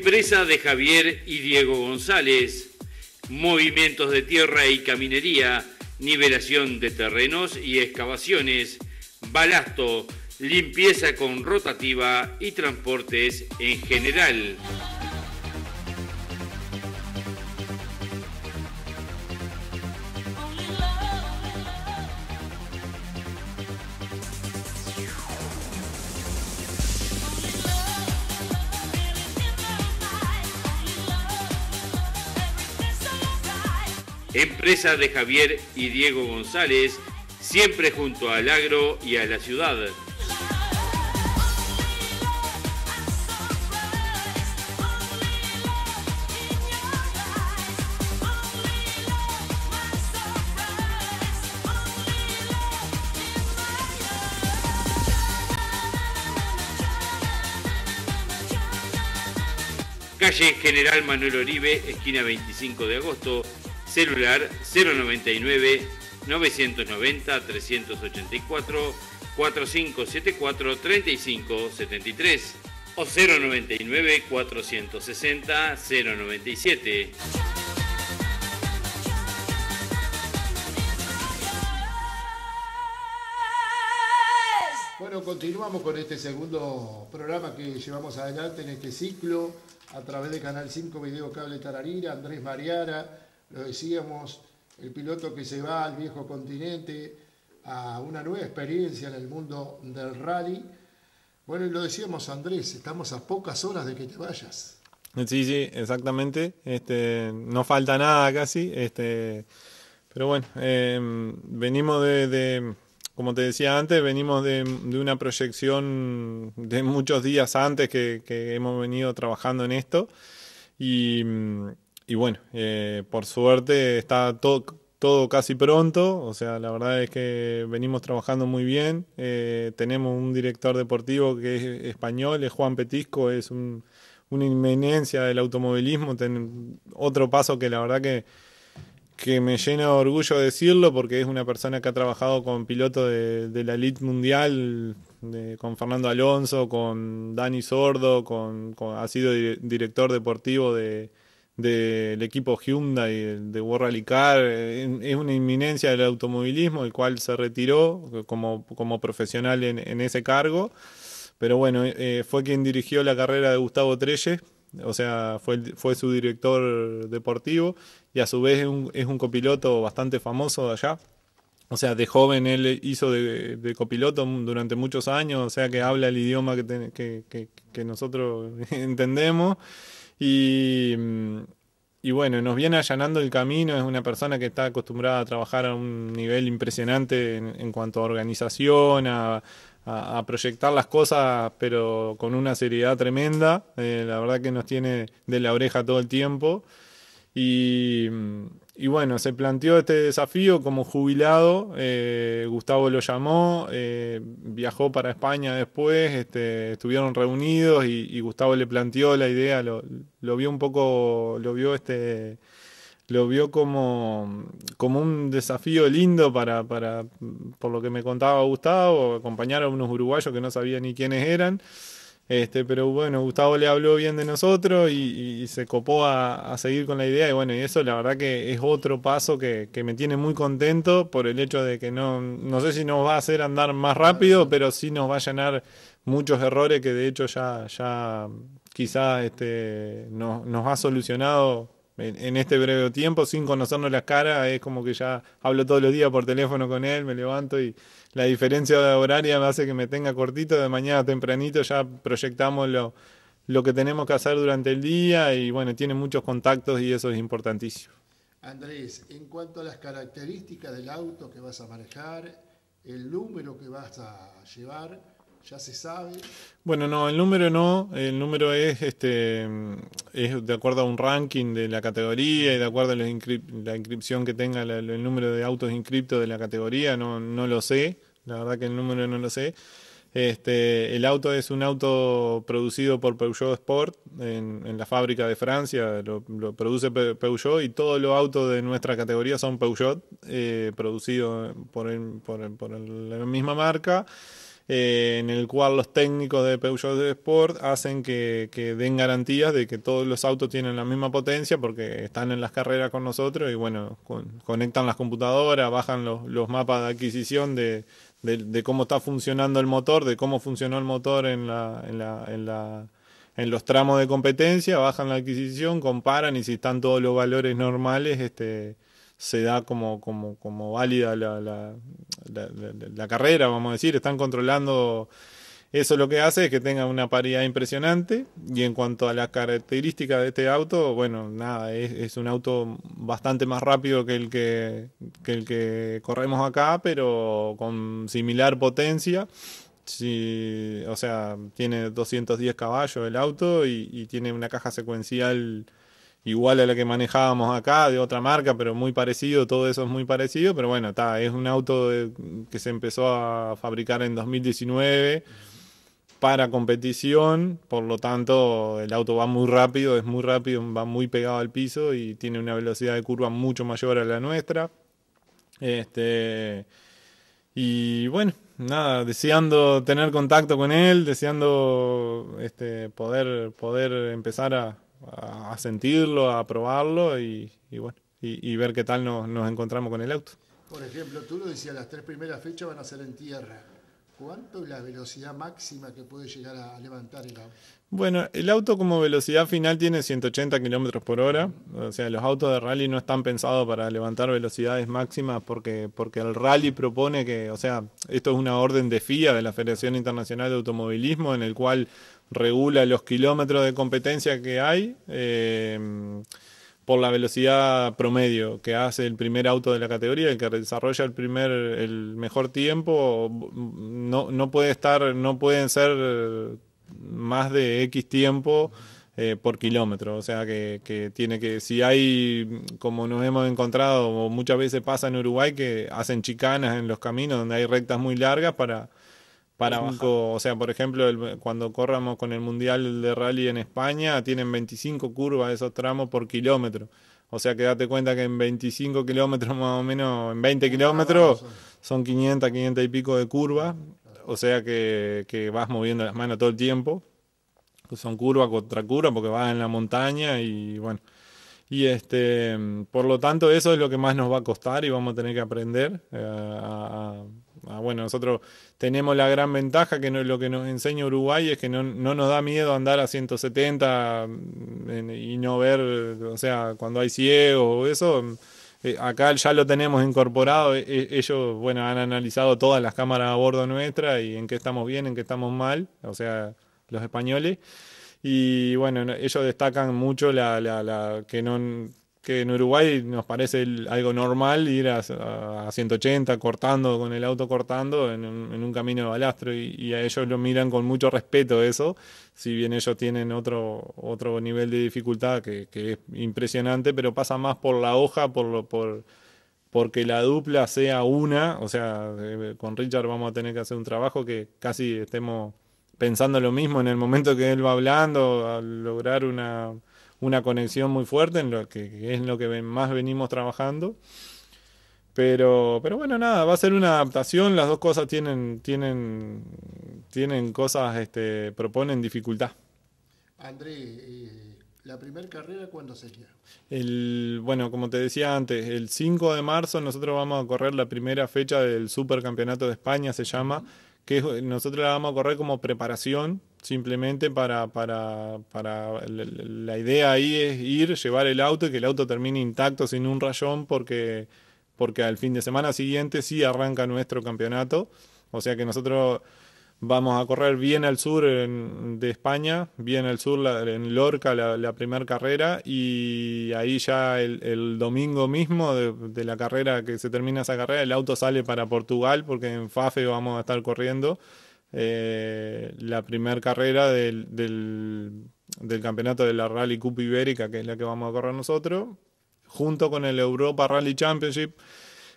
S1: Empresa de Javier y Diego González. Movimientos de tierra y caminería, nivelación de terrenos y excavaciones, balasto, limpieza con rotativa y transportes en general. Empresa de Javier y Diego González, siempre junto al agro y a la ciudad. Calle General Manuel Oribe, esquina 25 de agosto, celular 099 990 384 4574 3573 o 099 460 097.
S4: Bueno, continuamos con este segundo programa que llevamos adelante en este ciclo a través de Canal 5 Video Cable Tararira, Andrés Mariara, lo decíamos, el piloto que se va al viejo continente a una nueva experiencia en el mundo del rally. Bueno, y lo decíamos Andrés, estamos a pocas horas de que te vayas.
S6: Sí, sí, exactamente. Este, no falta nada casi. Este, pero bueno, eh, venimos de, como te decía antes, venimos de, de una proyección de muchos días antes que, que hemos venido trabajando en esto. Y, y bueno, eh, por suerte está todo, todo casi pronto. O sea, la verdad es que venimos trabajando muy bien. Eh, tenemos un director deportivo que es español, es Juan Petisco, es un, una inminencia del automovilismo. Ten, otro paso que la verdad que que me llena de orgullo decirlo porque es una persona que ha trabajado con pilotos de, de, la elite mundial, de, con Fernando Alonso, con Dani Sordo, con, ha sido di director deportivo de, del equipo Hyundai de World Car, es una inminencia del automovilismo, el cual se retiró como, como profesional en, ese cargo, pero bueno, eh, fue quien dirigió la carrera de Gustavo Trelle, o sea, fue, fue su director deportivo y a su vez es un, es un copiloto bastante famoso de allá. O sea, de joven él hizo de, copiloto durante muchos años, o sea que habla el idioma que, que, que nosotros [LAUGHS] entendemos. Y, y, bueno, nos viene allanando el camino, es una persona que está acostumbrada a trabajar a un nivel impresionante en, cuanto a organización, a, proyectar las cosas, pero con una seriedad tremenda. Eh, la verdad que nos tiene de la oreja todo el tiempo. Y, y bueno, se planteó este desafío como jubilado. Eh, Gustavo lo llamó, eh, viajó para España después, este, estuvieron reunidos y, Gustavo le planteó la idea, lo, lo vio un poco, lo vio este lo vio como, como un desafío lindo para, para, por lo que me contaba Gustavo, acompañar a unos uruguayos que no sabía ni quiénes eran. Este, pero bueno, Gustavo le habló bien de nosotros y, y se copó a, a, seguir con la idea. Y bueno, y eso la verdad que es otro paso que, que, me tiene muy contento por el hecho de que no, no sé si nos va a hacer andar más rápido, pero sí nos va a llenar muchos errores que de hecho ya, ya quizá este, no, nos ha solucionado en, en, este breve tiempo, sin conocernos las caras, es como que ya hablo todos los días por teléfono con él, me levanto y la diferencia de horaria me hace que me tenga cortito, de mañana tempranito ya proyectamos lo, lo que tenemos que hacer durante el día y bueno, tiene muchos contactos y eso es importantísimo.
S4: Andrés, en cuanto a las características del auto que vas a manejar, el número que vas a llevar, ya se sabe.
S6: Bueno, no, el número no, el número es este es de acuerdo a un ranking de la categoría y de acuerdo a la, inscrip la inscripción que tenga el número de autos inscriptos de la categoría, no, no lo sé, la verdad que el número no lo sé. Este, el auto es un auto producido por Peugeot Sport en, la fábrica de Francia, lo, lo, produce Peugeot y todos los autos de nuestra categoría son Peugeot, eh, producidos por, el, por, por la misma marca. Eh, en el cual los técnicos de Peugeot Sport hacen que, den garantías de que todos los autos tienen la misma potencia porque están en las carreras con nosotros y bueno, con- conectan las computadoras, bajan los, los mapas de adquisición de, de, de cómo está funcionando el motor, de cómo funcionó el motor en la, en la, en la en los tramos de competencia, bajan la adquisición, comparan y si están todos los valores normales, este se da como, como, como válida la, la, la- la- carrera, vamos a decir, están controlando eso lo que hace es que tenga una paridad impresionante y en cuanto a las características de este auto, bueno, nada, es, es un auto bastante más rápido que el que, que el que corremos acá, pero con similar potencia. Sí, o sea, tiene 210 caballos el auto y tiene una caja secuencial igual a la que manejábamos acá, de otra marca, pero muy parecido, todo eso es muy parecido, pero bueno, está, es un auto que se empezó a fabricar en 2019 para competición, por lo tanto el auto va muy rápido, es muy rápido, va muy pegado al piso y tiene una velocidad de curva mucho mayor a la nuestra. Este, y bueno, nada, deseando tener contacto con él, deseando este, poder, poder empezar a, a- a sentirlo, a probarlo y, y bueno, y, y ver qué tal nos, nos encontramos con el auto.
S4: Por ejemplo, tú lo decías, las tres primeras fechas van a ser en tierra. ¿Cuánto es la velocidad máxima que puede llegar a levantar el auto?
S6: Bueno, el auto como velocidad final tiene 180 kilómetros por hora. O sea, los autos de rally no están pensados para levantar velocidades máximas porque, porque el rally propone que, o sea, esto es una orden de FIA, de la Federación Internacional de Automovilismo, en el cual regula los kilómetros de competencia que hay. eh, por la velocidad promedio que hace el primer auto de la categoría, el que desarrolla el primer, el mejor tiempo, no, no puede estar, no pueden ser más de X tiempo eh, por kilómetro. O sea que, que tiene que, si hay, como nos hemos encontrado, muchas veces pasa en Uruguay, que hacen chicanas en los caminos donde hay rectas muy largas para para abajo. O sea, por ejemplo, el- cuando corramos con el Mundial de Rally en España, tienen 25 curvas esos tramos por kilómetro. O sea, que date cuenta que en 25 kilómetros [LAUGHS] más o menos, en 20 kilómetros, son 500, 500 y pico de curvas. O sea que, que vas moviendo las manos todo el tiempo. Son curva contra curva porque vas en la montaña y bueno. Y este, por lo tanto, eso es lo que más nos va a costar y vamos a tener que aprender. eh, a- a- a- bueno, nosotros tenemos la gran ventaja que no- lo que nos enseña Uruguay es que no, no nos da miedo andar a 170 mm, y no ver, o sea, cuando hay ciegos o eso. eh, acá ya lo tenemos incorporado. e- e- ellos, bueno, han analizado todas las cámaras a bordo nuestra y en qué estamos bien, en qué estamos mal. O sea, los españoles. Y bueno, no- ellos destacan mucho la- que no que en Uruguay nos parece algo normal ir a, a 180 cortando con el auto cortando en un, camino de balastro. Y, a ellos lo miran con mucho respeto eso, si bien ellos tienen otro otro nivel de dificultad que, que es impresionante, pero pasa más por la hoja, por por porque la dupla sea una, o sea, eh, con Richard vamos a tener que hacer un trabajo que casi estemos pensando lo mismo en el momento que él va hablando, a lograr una, una conexión muy fuerte, en lo que, que es lo que más venimos trabajando. Pero, pero bueno, nada, va a ser una adaptación, las dos cosas tienen, tienen, tienen cosas, este, proponen dificultad.
S4: André, eh, ¿la primera carrera cuándo sería?
S6: El, bueno, como te decía antes, el 5 de marzo nosotros vamos a correr la primera fecha del Supercampeonato de España, se llama, que nosotros la vamos a correr como preparación, simplemente para, para, para la, idea ahí es ir, llevar el auto y que el auto termine intacto sin un rayón porque, porque al fin de semana siguiente sí arranca nuestro campeonato. O sea que nosotros vamos a correr bien al sur de España, bien al sur la- en Lorca la, la primera carrera y ahí ya el, el domingo mismo de, de la carrera que se termina esa carrera, el auto sale para Portugal porque en Fafe vamos a estar corriendo eh, la primera carrera del, del, campeonato de la Rally Cup Ibérica, que es la que vamos a correr nosotros, junto con el Europa Rally Championship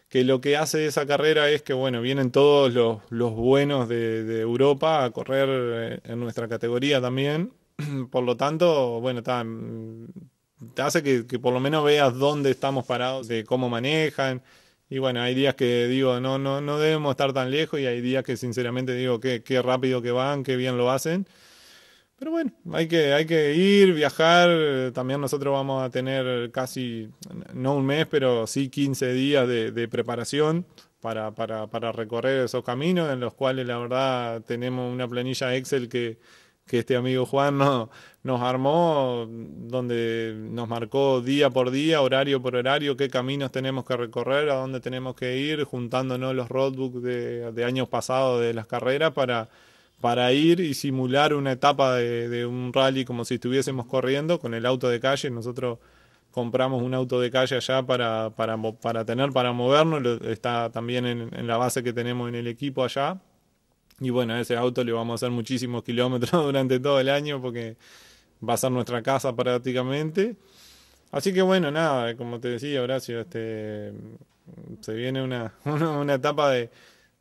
S6: que lo que hace esa carrera es que, bueno, vienen todos los, los buenos de, Europa a correr eh, en nuestra categoría también. [CLEARS THROAT] Por lo tanto, bueno, te hace que por lo menos veas dónde estamos parados, de cómo manejan. Y bueno, hay días que digo, no, no, no debemos estar tan lejos y hay días que sinceramente digo, qué, qué rápido que van, qué bien lo hacen. Pero bueno, hay que, hay que ir, viajar. También nosotros vamos a tener casi, no un mes, pero sí 15 días de, de preparación para, para, para recorrer esos caminos, en los cuales la verdad tenemos una planilla Excel que, que este amigo Juan no, nos armó, donde nos marcó día por día, horario por horario, qué caminos tenemos que recorrer, a dónde tenemos que ir, juntándonos los roadbooks de, años pasados de las carreras para, para ir y simular una etapa de, un rally como si estuviésemos corriendo con el auto de calle. Nosotros compramos un auto de calle allá para, para, para tener, para movernos, está también en la base que tenemos en el equipo allá. Y bueno, a ese auto le vamos a hacer muchísimos kilómetros [LAUGHS] durante todo el año porque va a ser nuestra casa prácticamente. Así que bueno, nada, como te decía Horacio, este, se viene [LAUGHS] una, una, etapa de,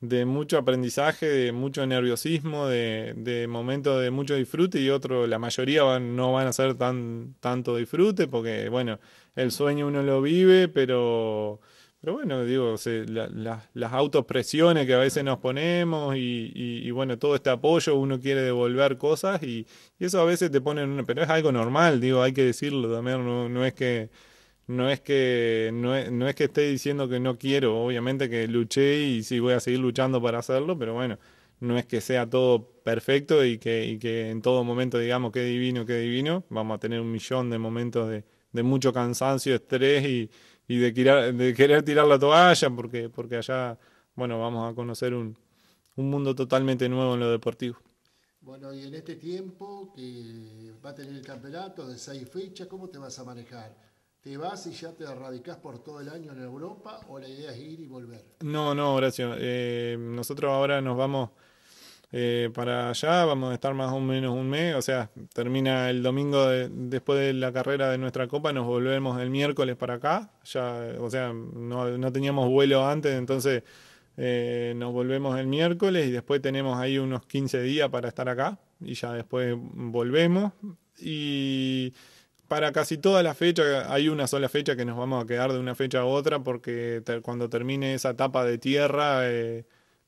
S6: de, mucho aprendizaje, de mucho nerviosismo, de, de momentos de mucho disfrute y otro, la mayoría van, no van a ser tan tanto disfrute porque bueno, el sueño uno lo vive, pero pero bueno, digo, las autopresiones que a veces nos ponemos y, y, bueno, todo este apoyo, uno quiere devolver cosas y, y, eso a veces te pone en una... Pero es algo normal, digo, hay que decirlo también, no, no es que... No es que no no es que esté diciendo que no quiero, obviamente que luché y sí voy a seguir luchando para hacerlo, pero bueno, no es que sea todo perfecto y que, y que en todo momento digamos qué divino, qué divino, vamos a tener un millón de momentos de, de mucho cansancio, estrés y, y de, querer, de querer tirar la toalla, porque, porque allá, bueno, vamos a conocer un, un mundo totalmente nuevo en lo deportivo.
S4: Bueno, y en este tiempo que va a tener el campeonato de seis fechas, ¿cómo te vas a manejar? ¿Te vas y ya te radicas por todo el año en Europa o la idea es ir y volver?
S6: No, no, Horacio. Eh, nosotros ahora nos vamos eh, para allá, vamos a estar más o menos un mes, o sea, termina el domingo de, después de la carrera de nuestra copa, nos volvemos el miércoles para acá, ya, o sea, no, no teníamos vuelo antes, entonces eh, nos volvemos el miércoles y después tenemos ahí unos 15 días para estar acá y ya después volvemos. Y para casi toda la fecha, hay una sola fecha que nos vamos a quedar de una fecha a otra porque cuando termine esa etapa de tierra... Eh,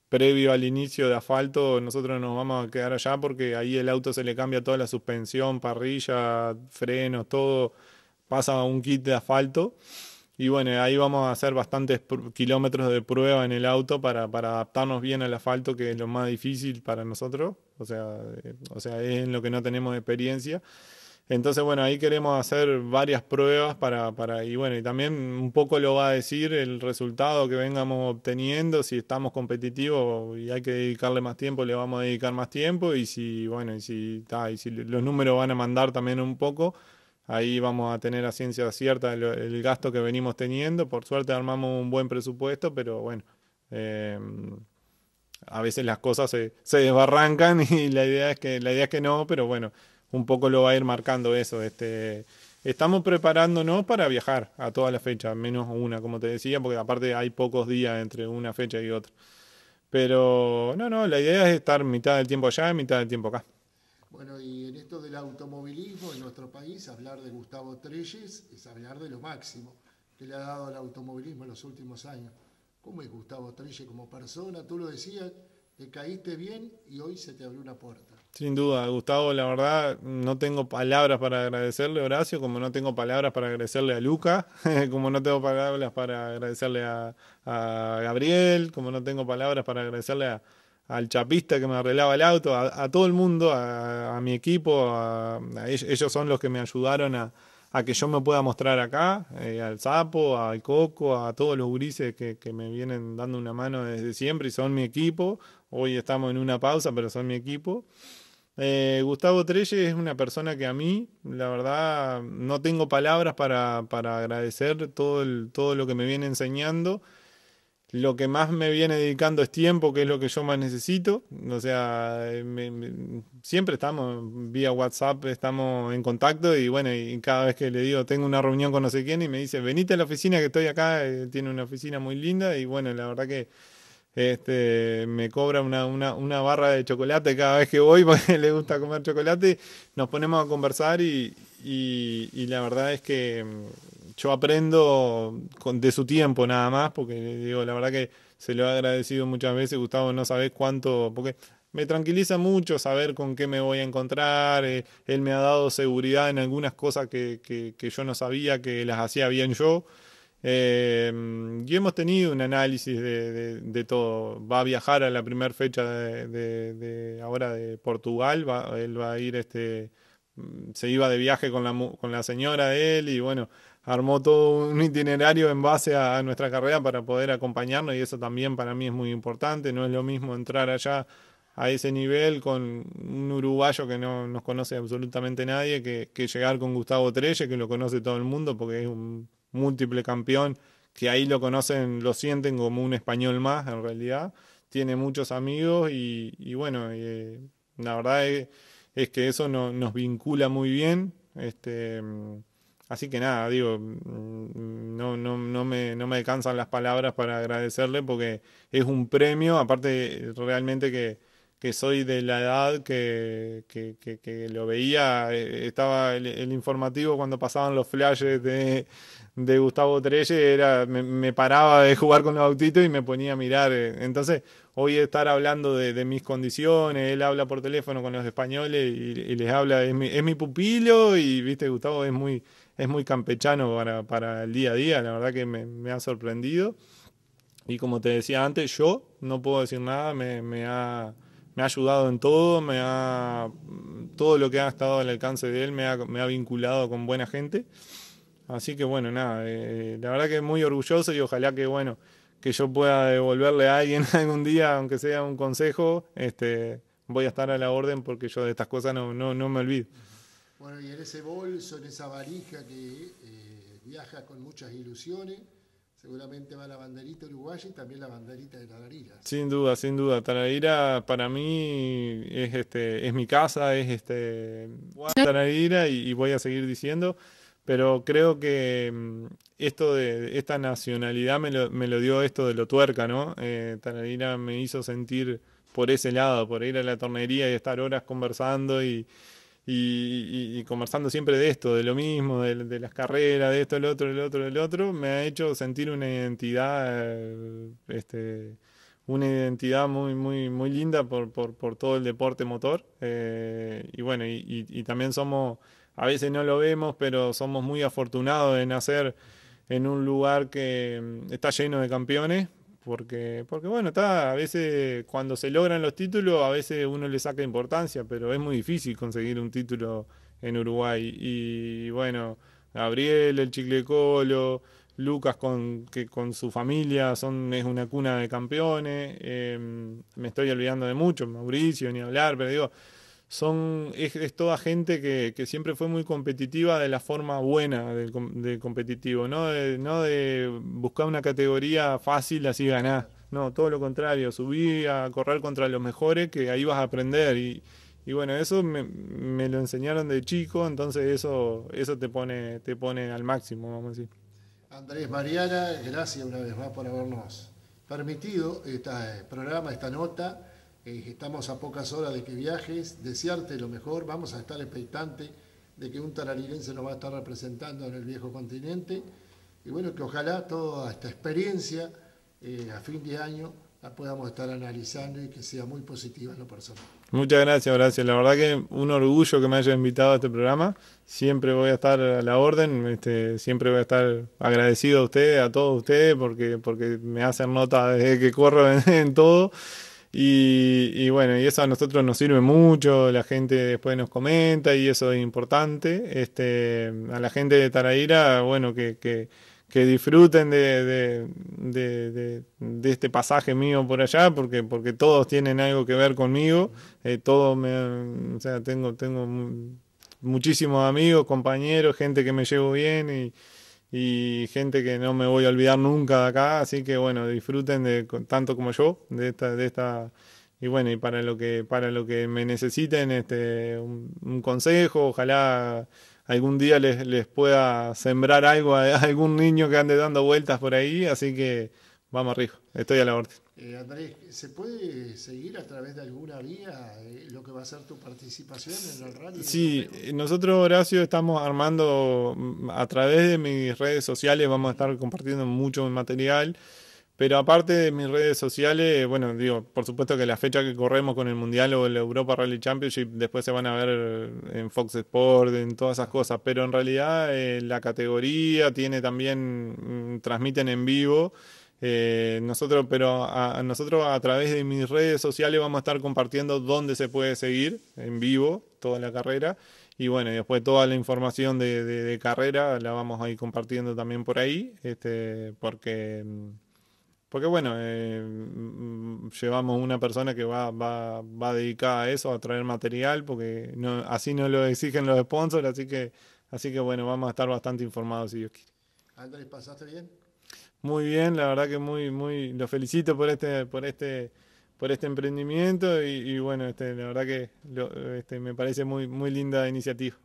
S6: previo al inicio de asfalto, nosotros nos vamos a quedar allá porque ahí el auto se le cambia toda la suspensión, parrilla, frenos, todo pasa a un kit de asfalto. Y bueno, ahí vamos a hacer bastantes kilómetros de prueba en el auto para, para adaptarnos bien al asfalto, que es lo más difícil para nosotros. O sea, eh, o sea, es en lo que no tenemos experiencia. Entonces, bueno, ahí queremos hacer varias pruebas para, para, y bueno, y también un poco lo va a decir el resultado que vengamos obteniendo, si estamos competitivos y hay que dedicarle más tiempo, le vamos a dedicar más tiempo, y si, bueno, y si, y si los números van a mandar también un poco, ahí vamos a tener a ciencia cierta el, el gasto que venimos teniendo, por suerte armamos un buen presupuesto, pero bueno, eh, a veces las cosas se, se desbarrancan [LAUGHS] y la idea es que, la idea es que no, pero bueno, un poco lo va a ir marcando eso. Este, estamos preparándonos para viajar a todas las fechas, menos una, como te decía, porque aparte hay pocos días entre una fecha y otra. Pero no, no, la idea es estar mitad del tiempo allá y mitad del tiempo acá.
S4: Bueno, y en esto del automovilismo en nuestro país, hablar de Gustavo Trelles es hablar de lo máximo que le ha dado al automovilismo en los últimos años. ¿Cómo es Gustavo Trelles como persona? Tú lo decías, te caíste bien y hoy se te abrió una puerta.
S6: Sin duda, Gustavo, la verdad no tengo palabras para agradecerle a Horacio, como no tengo palabras para agradecerle a Luca, [LAUGHS] como no tengo palabras para agradecerle a, Gabriel, como no tengo palabras para agradecerle a, al chapista que me arreglaba el auto, a, a todo el mundo, a, a mi equipo, ellos son los que me ayudaron a, que yo me pueda mostrar acá, eh, al Sapo, al Coco, a todos los gurises que, que me vienen dando una mano desde siempre y son mi equipo. Hoy estamos en una pausa, pero son mi equipo. Eh, Gustavo Trelle es una persona que a mí, la verdad, no tengo palabras para, para agradecer todo, el, todo lo que me viene enseñando. Lo que más me viene dedicando es tiempo, que es lo que yo más necesito. O sea, me, me, siempre estamos vía WhatsApp, estamos en contacto y bueno, y cada vez que le digo, tengo una reunión con no sé quién y me dice, venite a la oficina que estoy acá, eh, tiene una oficina muy linda y bueno, la verdad que este, me cobra una, una, una, barra de chocolate cada vez que voy [LAUGHS] porque le gusta comer chocolate. Nos ponemos a conversar y, y, la verdad es que yo aprendo con- de su tiempo nada más, porque digo, la verdad que se lo he agradecido muchas veces, Gustavo, no sabés cuánto, porque me tranquiliza mucho saber con qué me voy a encontrar, eh, él me ha dado seguridad en algunas cosas que, que, que yo no sabía que las hacía bien yo. Eh, y hemos tenido un análisis de, de- todo. Va a viajar a la primera fecha de, de- ahora de Portugal, va- él va a ir este mm, se iba de viaje con la, con la señora de él y bueno, armó todo un itinerario en base a, nuestra carrera para poder acompañarnos y eso también para mí es muy importante. No es lo mismo entrar allá a ese nivel con un uruguayo que no nos conoce absolutamente nadie que, que llegar con Gustavo Trelle, que lo conoce todo el mundo porque es un múltiple campeón, que ahí lo conocen, lo sienten como un español más en realidad. Tiene muchos amigos y, bueno, eh, la verdad es, que eso no- nos vincula muy bien. Este, así que nada, digo, mm, no, no, no, me, no me alcanzan las palabras para agradecerle porque es un premio, aparte realmente que, que soy de la edad que, que, que- lo veía, eh, estaba el, el informativo cuando pasaban los flashes de, de Gustavo Trelle, era, me, me paraba de jugar con los autitos y me ponía a mirar. eh. Entonces, hoy estar hablando de, de mis condiciones, él habla por teléfono con los españoles y, y les habla, es mi, es mi pupilo y, viste, Gustavo es muy, es muy campechano para, para el día a día, la verdad que me, ha sorprendido. Y como te decía antes, yo no puedo decir nada, me, me ha, me ha ayudado en todo, me ha, todo lo que ha estado al alcance de él me ha, me ha vinculado con buena gente. Así que bueno, nada, eh, la verdad que muy orgulloso y ojalá que bueno, que yo pueda devolverle a alguien [LAUGHS] algún día, aunque sea un consejo, este, voy a estar a la orden porque yo de estas cosas no, no, no me olvido.
S4: Bueno, y en ese bolso, en esa valija que eh, viaja con muchas ilusiones, seguramente va la banderita uruguaya y también la banderita de Tarariras.
S6: Sin duda, sin duda. Tararira para mí es este, es mi casa, es este Tararira y, y voy a seguir diciendo, pero creo que mm, esto de esta nacionalidad me lo, me lo dio esto de lo tuerca, ¿no? Eh, Tararira me hizo sentir por ese lado, por ir a la tornería y estar horas conversando y, y, conversando siempre de esto, de lo mismo, de, las carreras, de esto, el otro, el otro, el otro, me ha hecho sentir una identidad, este, una identidad muy, muy, muy linda por, por, todo el deporte motor. eh, y bueno, y también somos, a veces no lo vemos, pero somos muy afortunados de nacer en un lugar que mm, está lleno de campeones. Porque, porque bueno, está, a veces cuando se logran los títulos, a veces uno le saca importancia, pero es muy difícil conseguir un título en Uruguay. Y bueno, Gabriel, el Chiclecolo, Lucas con, que con su familia son, es una cuna de campeones. eh, me estoy olvidando de muchos, Mauricio, ni hablar, pero digo, son, es, toda gente que, que siempre fue muy competitiva de la forma buena del competitivo, no de, no de buscar una categoría fácil así ganar. No, todo lo contrario, subí a correr contra los mejores que ahí vas a aprender y, y bueno, eso me, me lo enseñaron de chico, entonces eso, eso te pone, te pone al máximo, vamos a decir.
S4: Andrés Mariana, gracias una vez más por habernos permitido este programa, esta nota. Eh, estamos a pocas horas de que viajes, desearte lo mejor, vamos a estar expectantes de que un tararirense nos va a estar representando en el viejo continente. Y bueno, que ojalá toda esta experiencia eh, a fin de año la podamos estar analizando y que sea muy positiva en lo personal.
S6: Muchas gracias, Horacio. La verdad que un orgullo que me haya invitado a este programa. Siempre voy a estar a la orden, este, siempre voy a estar agradecido a ustedes, a todos ustedes, porque, porque me hacen nota desde que corro en todo. Y, y bueno, y eso a nosotros nos sirve mucho, la gente después nos comenta y eso es importante. Este, a la gente de Taraira, bueno, que, que, que disfruten de, de, de, de- este pasaje mío por allá, porque, porque todos tienen algo que ver conmigo, eh, me, o sea, tengo, tengo mu- muchísimos amigos, compañeros, gente que me llevo bien y, y gente que no me voy a olvidar nunca de acá, así que bueno, disfruten de tanto como yo de esta, de esta y bueno, y para lo que, para lo que me necesiten, este, un, un consejo, ojalá algún día les, les pueda sembrar algo a, [LAUGHS] a algún niño que ande dando vueltas por ahí, así que vamos arriba, estoy a la orden.
S4: Eh, Andrés, ¿se puede seguir a través de alguna vía eh, lo que va a ser tu participación en el rally?
S6: Sí, nosotros, Horacio, estamos armando mm, a través de mis redes sociales, vamos a estar compartiendo mucho material. Pero aparte de mis redes sociales, bueno, digo, por supuesto que la fecha que corremos con el Mundial o el Europa Rally Championship después se van a ver en Fox Sport, en todas esas cosas. Pero en realidad eh, la categoría tiene también, mm, transmiten en vivo. Eh, nosotros, pero a, nosotros a través de mis redes sociales vamos a estar compartiendo dónde se puede seguir en vivo toda la carrera. Y bueno, después toda la información de, carrera la vamos a ir compartiendo también por ahí, este, porque, porque bueno, eh, mm, llevamos una persona que va, va, va dedicada a eso, a traer material, porque no, así no lo exigen los sponsors, así que, así que bueno, vamos a estar bastante informados si Dios quiere.
S4: Andrés, ¿pasaste bien?
S6: Muy bien, la verdad que muy, muy, lo felicito por este, por este, por este emprendimiento y, y bueno, este, la verdad que lo- este, me parece muy, muy linda iniciativa.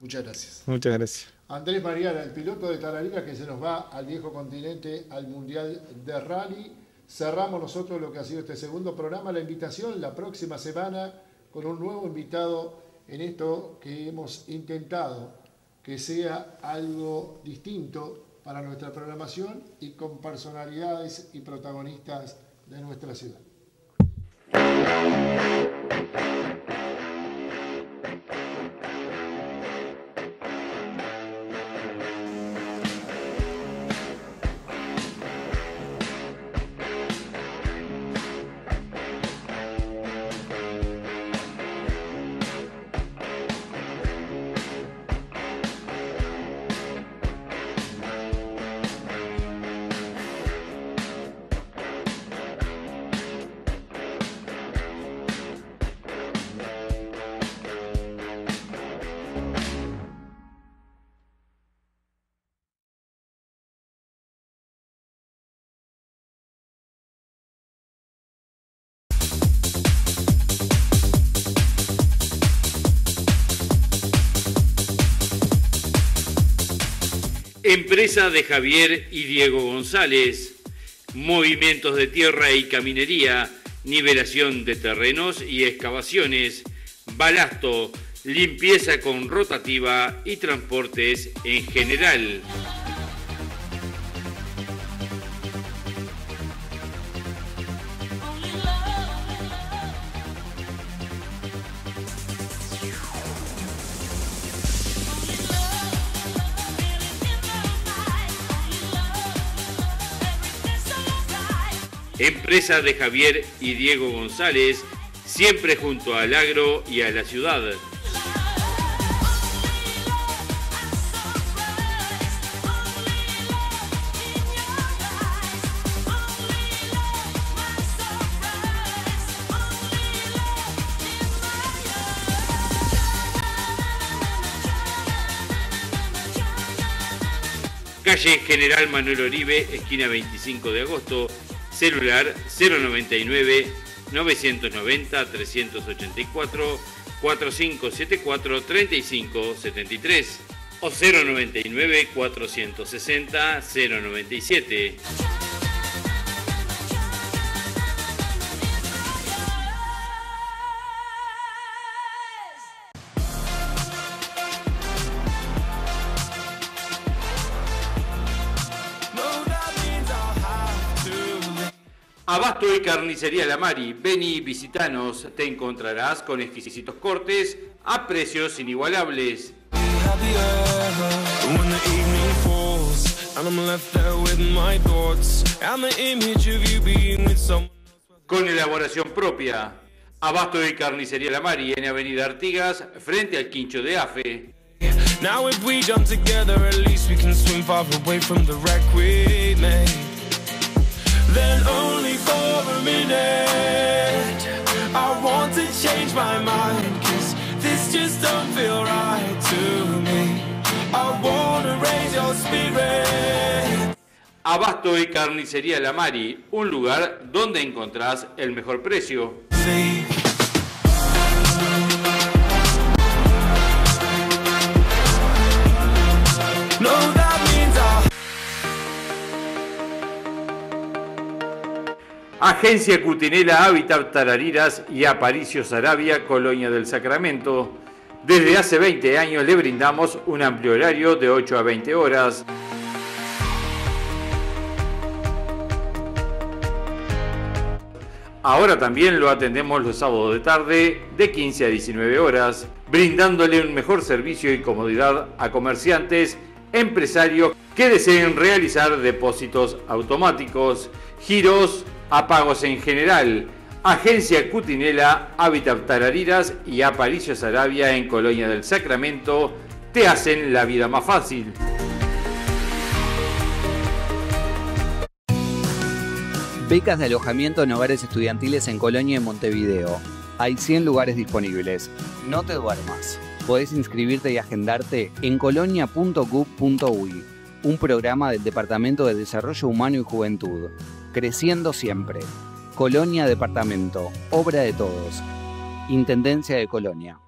S4: Muchas gracias.
S6: Muchas gracias.
S4: Andrés Mariana, el piloto de Tararica que se nos va al viejo continente, al Mundial de Rally. Cerramos nosotros lo que ha sido este segundo programa. La invitación la próxima semana con un nuevo invitado en esto que hemos intentado que sea algo distinto para nuestra programación y con personalidades y protagonistas de nuestra ciudad.
S1: Empresa de Javier y Diego González. Movimientos de tierra y caminería, nivelación de terrenos y excavaciones, balasto, limpieza con rotativa y transportes en general. Empresa de Javier y Diego González, siempre junto al agro y a la ciudad. Calle General Manuel Oribe, esquina 25 de agosto, celular 099 990 384 4574 3573 o 099 460 097. Abasto y Carnicería La Mari, ven y visitanos, te encontrarás con exquisitos cortes a precios inigualables. Con elaboración propia. Abasto y Carnicería La Mari en Avenida Artigas, frente al Quincho de Afe.
S7: Now if we jump together, at least we can swim far away from the wreck we made. Then only for a minute, I want to change my mind, cause this just don't feel right to me. I wanna raise your spirit.
S1: Abasto y Carnicería La Mari, un lugar donde encontrás el mejor precio.
S7: See,
S1: Agencia Cutinela Hábitat Tarariras y Aparicio Sarabia, Colonia del Sacramento. Desde hace 20 años le brindamos un amplio horario de 8 a 20 horas. Ahora también lo atendemos los sábados de tarde de 15 a 19 horas, brindándole un mejor servicio y comodidad a comerciantes, empresarios que deseen realizar depósitos automáticos, giros, apagos en general. Agencia Cutinela, Hábitat Tarariras y Aparicio Sarabia en Colonia del Sacramento te hacen la vida más fácil.
S5: Becas de alojamiento en hogares estudiantiles en Colonia y Montevideo. Hay 100 lugares disponibles. No te duermas. Podés inscribirte y agendarte en colonia.gov.uy, un programa del Departamento de Desarrollo Humano y Juventud. Creciendo siempre. Colonia Departamento. Obra de todos. Intendencia de Colonia.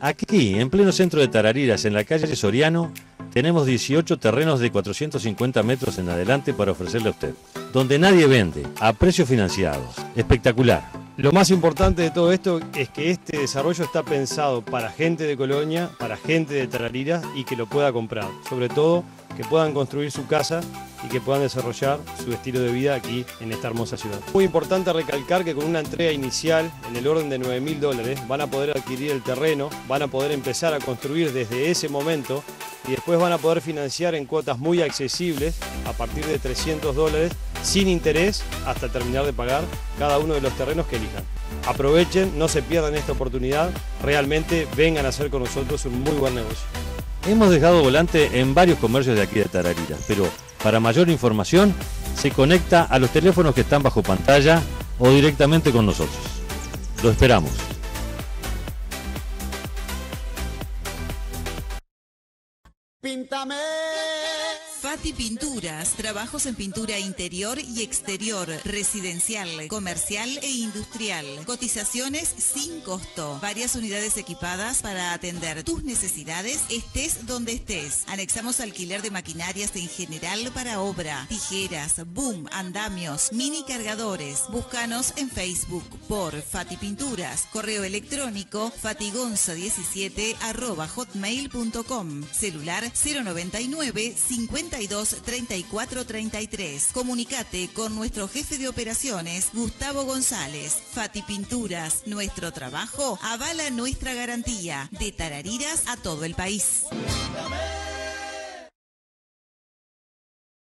S8: Aquí, en pleno centro de Tarariras, en la calle Soriano, tenemos 18 terrenos de 450 metros en adelante para ofrecerle a usted. Donde nadie vende, a precios financiados. Espectacular.
S9: Lo más importante de todo esto es que este desarrollo está pensado para gente de Colonia, para gente de Tarariras y que lo pueda comprar. Sobre todo que puedan construir su casa y que puedan desarrollar su estilo de vida aquí en esta hermosa ciudad. Muy importante recalcar que con una entrega inicial en el orden de 9 mil dólares van a poder adquirir el terreno, van a poder empezar a construir desde ese momento y después van a poder financiar en cuotas muy accesibles a partir de 300 dólares sin interés hasta terminar de pagar cada uno de los terrenos que elijan. Aprovechen, no se pierdan esta oportunidad, realmente vengan a hacer con nosotros un muy buen negocio.
S8: Hemos dejado volante en varios comercios de aquí de Tarariras, pero para mayor información se conecta a los teléfonos que están bajo pantalla o directamente con nosotros. Lo esperamos.
S10: Píntame.
S11: Fati Pinturas, trabajos en pintura interior y exterior, residencial, comercial e industrial. Cotizaciones sin costo. Varias unidades equipadas para atender tus necesidades, estés donde estés. Anexamos alquiler de maquinarias en general para obra, tijeras, boom, andamios, mini cargadores. Búscanos en Facebook por Fati Pinturas. Correo electrónico fatigonza17 arroba hotmail.com. Celular 099 50 32 34 33. Comunicate con nuestro jefe de operaciones, Gustavo González. Fati Pinturas, nuestro trabajo avala nuestra garantía de tarariras a todo el país.